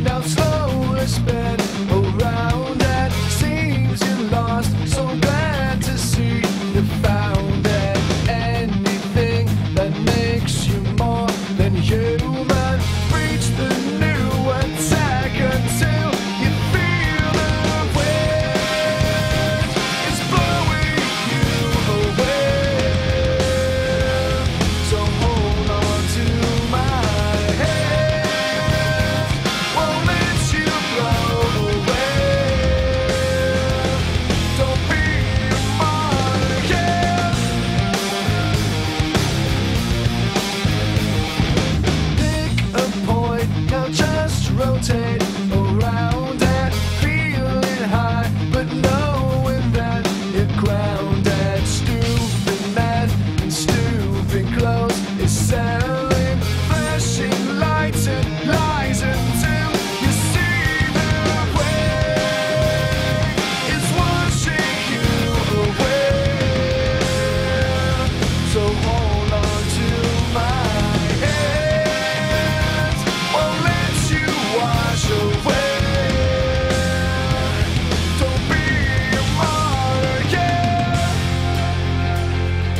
Now slow, respect.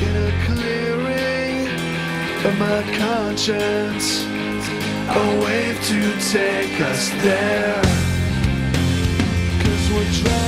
in a clearing of my conscience, a wave to take us there. Cause we're trying.